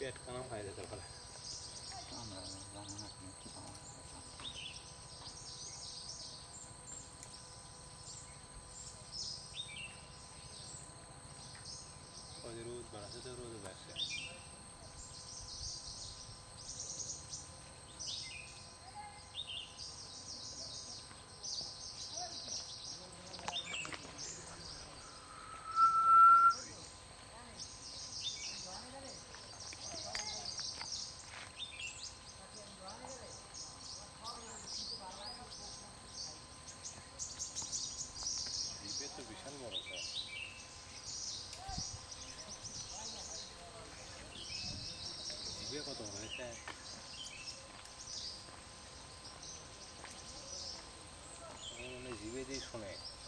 پت کنم پای دادا بالا. همه روز حق می روز هر 위에 것. でしょね。